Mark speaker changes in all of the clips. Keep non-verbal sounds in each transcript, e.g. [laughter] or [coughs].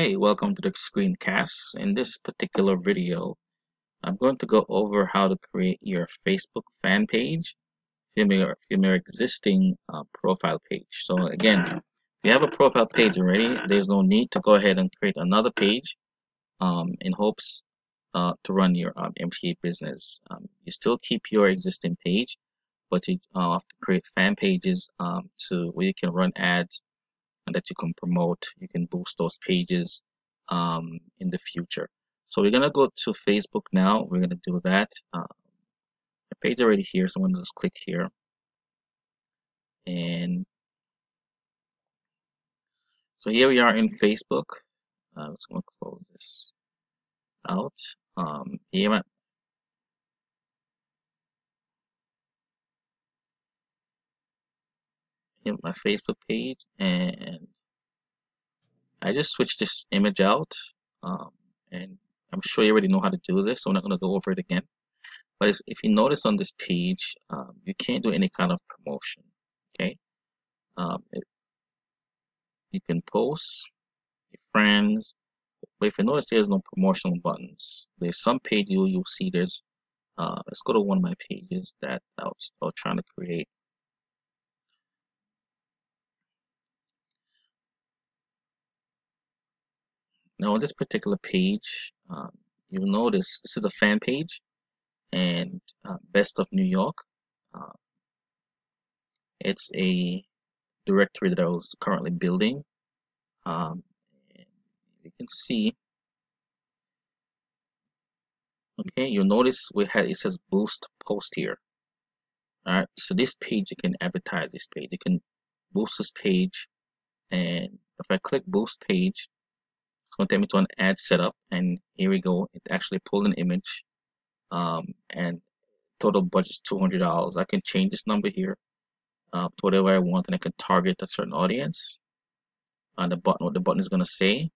Speaker 1: Hey, welcome to the screencast. In this particular video, I'm going to go over how to create your Facebook fan page from your, from your existing uh, profile page. So again, if you have a profile page already, there's no need to go ahead and create another page um, in hopes uh, to run your um, MCA business. Um, you still keep your existing page, but you uh, have to create fan pages um, to where you can run ads that you can promote. You can boost those pages um, in the future. So we're gonna go to Facebook now. We're gonna do that. Uh, the page already here, so I'm gonna just click here, and so here we are in Facebook. Uh, let's gonna close this out. Um, here hit my Facebook page and I just switched this image out um, and I'm sure you already know how to do this so I'm not going to go over it again. But if, if you notice on this page um, you can't do any kind of promotion okay? Um, it, you can post your friends but if you notice there's no promotional buttons there's some page you, you'll see there's uh, let's go to one of my pages that I was, I was trying to create Now on this particular page, um, you'll notice this is a fan page and uh, Best of New York. Uh, it's a directory that I was currently building. Um, you can see, okay, you'll notice we had it says boost post here. All right, so this page you can advertise this page. You can boost this page, and if I click boost page, going to take me to an ad setup and here we go. It actually pulled an image um, and total budget is $200 I can change this number here uh, to whatever I want and I can target a certain audience. On the button what the button is going to say.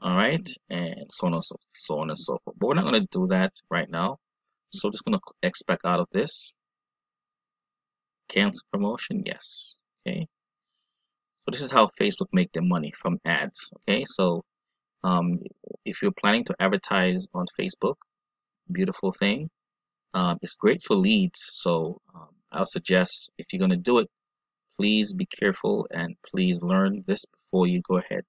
Speaker 1: All right and so on and so forth, so on and so forth. But we're not going to do that right now. So just going to X back out of this. Cancel promotion yes. Okay so this is how Facebook make their money from ads. Okay, so um, if you're planning to advertise on Facebook, beautiful thing. Um, it's great for leads. So um, I'll suggest if you're going to do it, please be careful and please learn this before you go ahead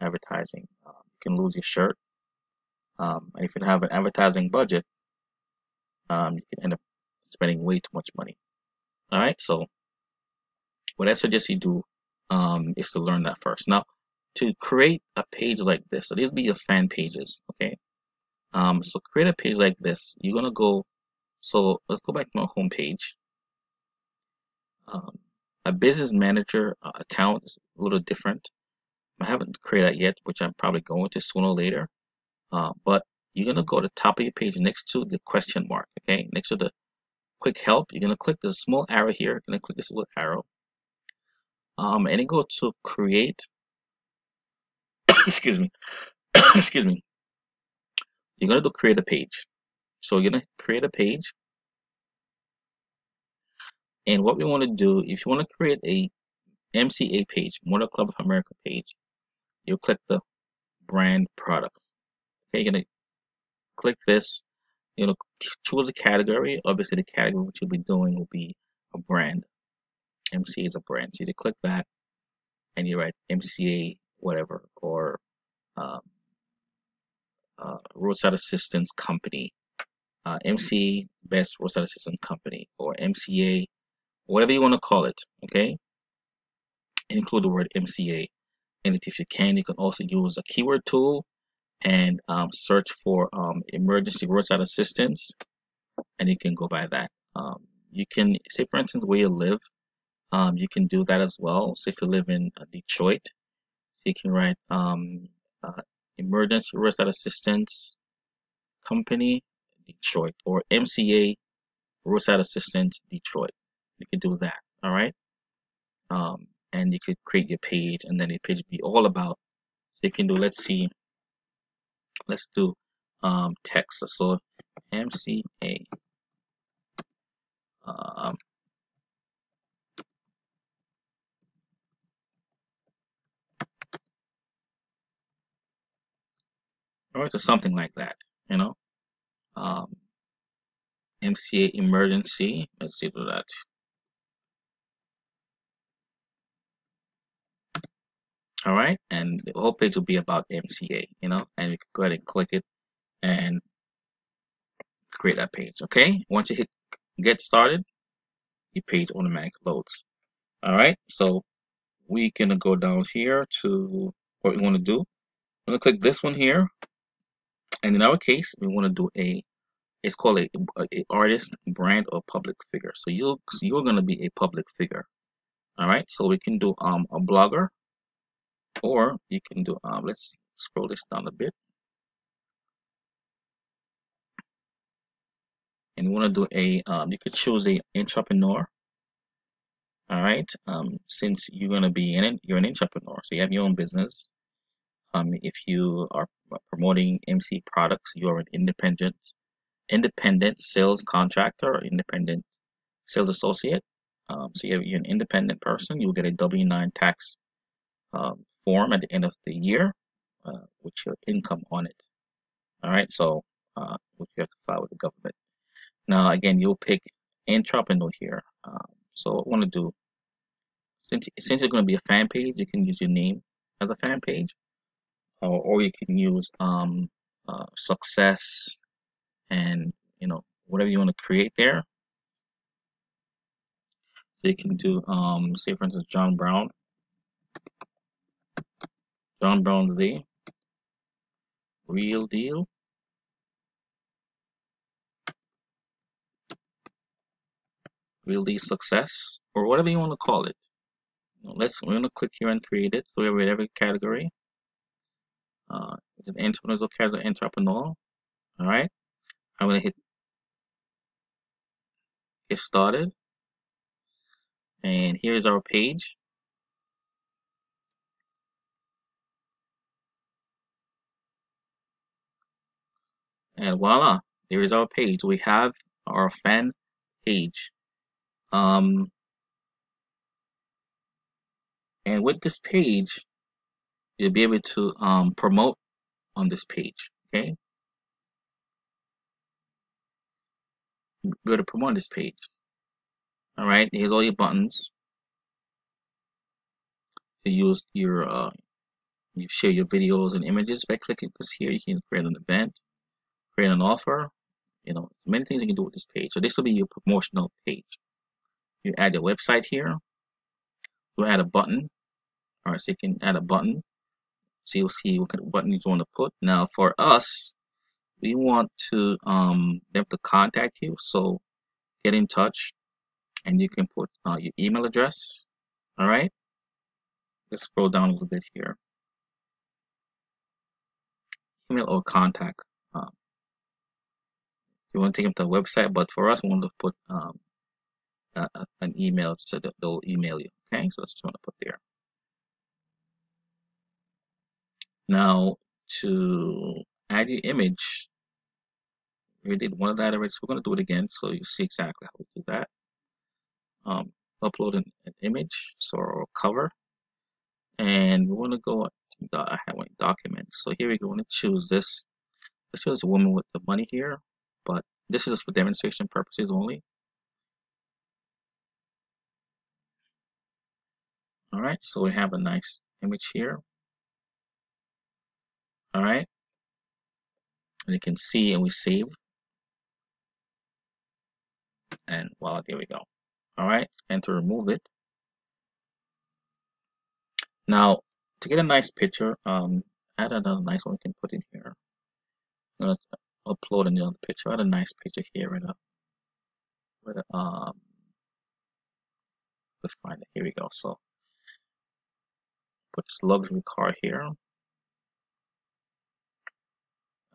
Speaker 1: advertising. Um, you can lose your shirt. Um, if you have an advertising budget, um, you can end up spending way too much money. All right, so what I suggest you do um, is to learn that first. Now, to create a page like this, so these be your fan pages, okay? Um, so create a page like this. You're gonna go. So let's go back to my home page. Um, a business manager uh, account is a little different. I haven't created that yet, which I'm probably going to sooner or later. Uh, but you're gonna go to the top of your page next to the question mark, okay? Next to the quick help, you're gonna click the small arrow here. You're gonna click this little arrow um, and then go to create. [coughs] excuse me. [coughs] excuse me. You're gonna do create a page. So you're gonna create a page. And what we want to do, if you want to create a MCA page, Motor Club of America page, you'll click the brand product. Okay, you're gonna click this. You know, choose a category. Obviously, the category which you'll be doing will be a brand. MC is a brand. So you click that and you write MCA whatever or um, uh, roadside assistance company, uh, MC best roadside assistance company or MCA, whatever you want to call it. Okay, include the word MCA. And if you can, you can also use a keyword tool and um, search for um, emergency roadside assistance, and you can go by that. Um, you can say, for instance, where you live um, you can do that as well. So if you live in uh, Detroit, you can write um, uh, Emergency Roadside Assistance Company, Detroit, or MCA Roadside Assistance, Detroit. You can do that, all right? Um, and you could create your page, and then the page be all about. So you can do, let's see, let's do um, text. So MCA um, or to something like that, you know. Um, MCA emergency. Let's see what that. All right, and the whole page will be about MCA, you know, and you can go ahead and click it and create that page. Okay, once you hit get started, the page automatically loads. All right, so we're gonna go down here to what we want to do. I'm gonna click this one here, and in our case, we want to do a it's called a, a, artist brand or public figure. So you you're going to be a public figure. All right so we can do um a blogger or you can do um let's scroll this down a bit. And you want to do a um you could choose a entrepreneur. All right um since you're going to be in it you're an entrepreneur so you have your own business. Um if you are promoting mc products you're an independent independent sales contractor or independent sales associate. Um, so you're, you're, an independent person. You'll get a W-9 tax um, form at the end of the year uh, with your income on it. All right, so uh, which you have to file with the government. Now, again, you'll pick entrepreneur here. Um, so what I want to do, since, since it's going to be a fan page, you can use your name as a fan page, or, or you can use um, uh, success and you know whatever you want to create there. So you can do um say for instance John Brown. John Brown the real deal. Real deal success or whatever you want to call it. Let's we're going to click here and create it so we have every category uh entrepreneurs as an entrepreneur all right I'm to hit get started. And here's our page. And voila, there is our page. We have our fan page. Um, and with this page, you'll be able to um, promote on this page. Okay. go to promote this page. All right, here's all your buttons. You use your uh, you share your videos and images by clicking this here. You can create an event, create an offer. You know, many things you can do with this page. So this will be your promotional page. You add your website here. You add a button. All right, so you can add a button. So you'll see what you want to put. Now for us, we want to um them to contact you. So get in touch and you can put uh, your email address. All right? Let's scroll down a little bit here. Email or contact um, you want to take them to the website but for us we want to put um, uh, an email so that they'll email you. Okay? So that's what to put there now to add your image we did one of that already so we're going to do it again so you see exactly how we do that. Um, upload an, an image so or cover and we want to go to I have one documents. So here we go want to choose this. Let's choose a woman with the money here but this is just for demonstration purposes only. All right so we have a nice image here all right? And you can see and we save. And well there we go. All right? And to remove it. Now to get a nice picture um add another nice one we can put in here. I'm gonna upload another picture. Add a nice picture here with a with um let's find it here we go. So put this luxury car here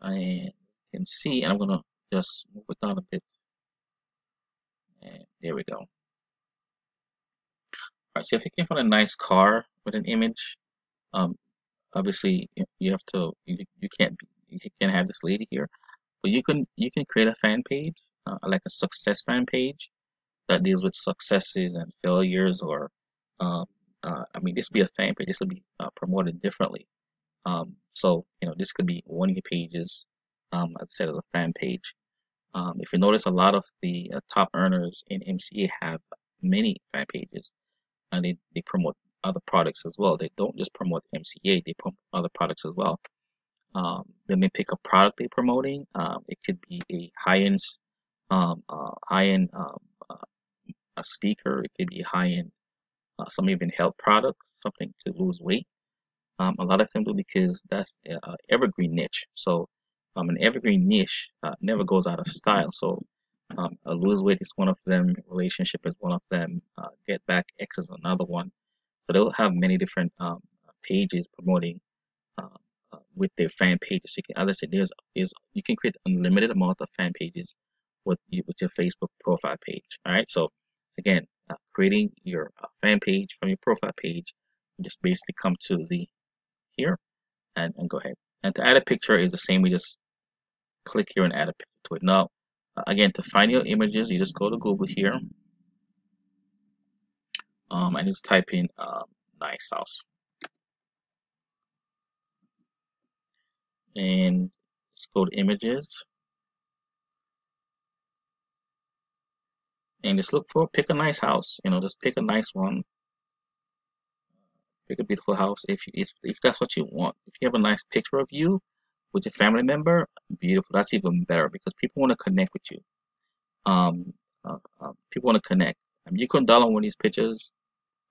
Speaker 1: and you can see and I'm gonna just move it down a bit. And there we go. All right so if you can find a nice car with an image um obviously you have to you, you can't you can't have this lady here but you can you can create a fan page uh, like a success fan page that deals with successes and failures or um, uh, I mean this will be a fan page this will be uh, promoted differently Um, so you know this could be one of your pages, um, instead of a fan page. Um, if you notice, a lot of the uh, top earners in MCA have many fan pages, and they, they promote other products as well. They don't just promote MCA; they promote other products as well. Um, they may pick a product they're promoting. Um, it could be a high-end, um, uh, high-end um, uh, a speaker. It could be high-end, uh, some even health product, something to lose weight. Um, a lot of do because that's an evergreen niche. So um, an evergreen niche uh, never goes out of style. So um, a lose weight is one of them. Relationship is one of them. Uh, get back X is another one. So they'll have many different um, pages promoting uh, uh, with their fan pages. So You can, as I said, there's is you can create unlimited amount of fan pages with with your Facebook profile page. All right. So again, uh, creating your uh, fan page from your profile page, you just basically come to the here and, and go ahead. And to add a picture is the same. We just click here and add a picture to it. Now, uh, again, to find your images, you just go to Google here um, and just type in uh, nice house. And let's go to images. And just look for, pick a nice house, you know, just pick a nice one a beautiful house if you, if, if that's what you want. If you have a nice picture of you with your family member, beautiful. That's even better because people want to connect with you. Um, uh, uh, people want to connect. I mean, you can download one of these pictures,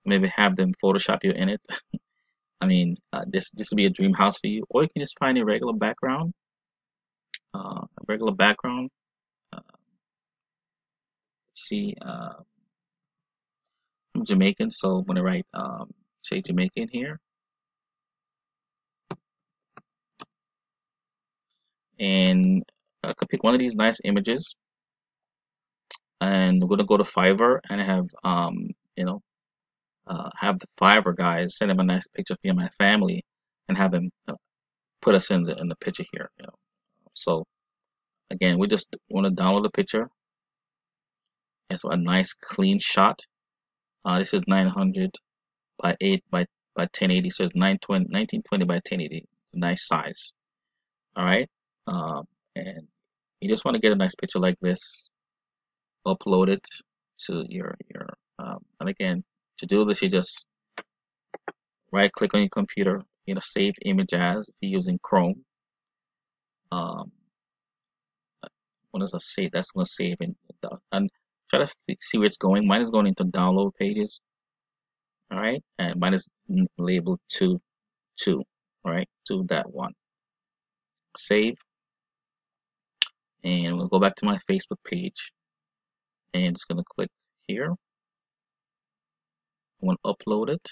Speaker 1: maybe have them Photoshop you in it. [laughs] I mean, uh, this this would be a dream house for you, or you can just find a regular background, uh, a regular background. Uh, see, uh, I'm Jamaican, so when gonna write um, say Jamaican here. And I could pick one of these nice images. And we're gonna go to Fiverr and have um, you know, uh, have the Fiverr guys send them a nice picture of me and my family, and have them uh, put us in the in the picture here. You know, so again, we just want to download the picture. It's a nice clean shot. Uh, this is 900 by 8 by, by 1080. So it's 920, 1920 by 1080. It's a nice size. All right. Um, and you just want to get a nice picture like this, upload it to your, your um, and again, to do this, you just right click on your computer, you know, save image as if you're using Chrome. Um, when it's a save, that's going to save and, and try to see where it's going. Mine is going into download pages all right and mine is labeled 2 2 all right to that one. Save. And we'll go back to my Facebook page. And just gonna click here. I'm gonna upload it.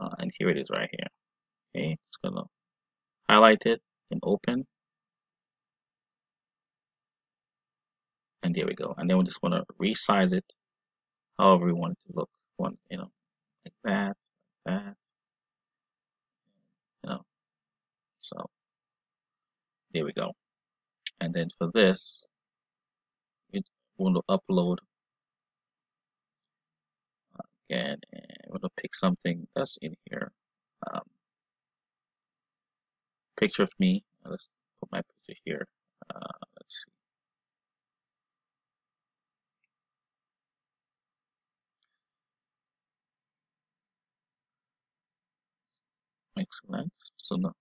Speaker 1: Uh, and here it is right here. Okay it's gonna highlight it and open. And there we go. And then we just want to resize it however we want it to look. One, you know, like that, like that, you know. So there we go. And then for this, want to upload again, and we're gonna pick something that's in here. Um, picture of me. Let's put my picture here. Uh, let's see. Excellent. So now,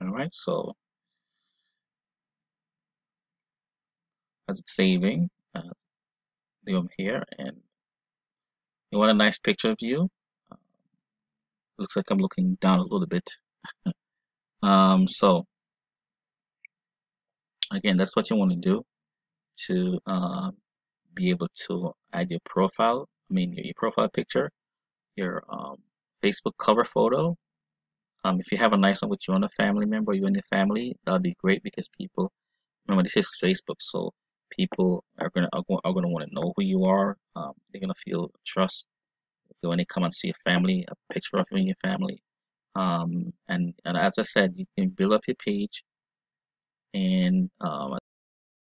Speaker 1: all right. So as it's saving, uh, I'm here, and you want a nice picture of you. Uh, looks like I'm looking down a little bit. [laughs] um, so again, that's what you want to do to uh, be able to add your profile. I mean, your, your profile picture, your um, Facebook cover photo. Um, if you have a nice one with you and a family member, you and your family, that'll be great because people, remember, this is Facebook, so people are gonna are, are gonna want to know who you are. Um, they're gonna feel trust when they come and see a family, a picture of you and your family. Um, and and as I said, you can build up your page and um,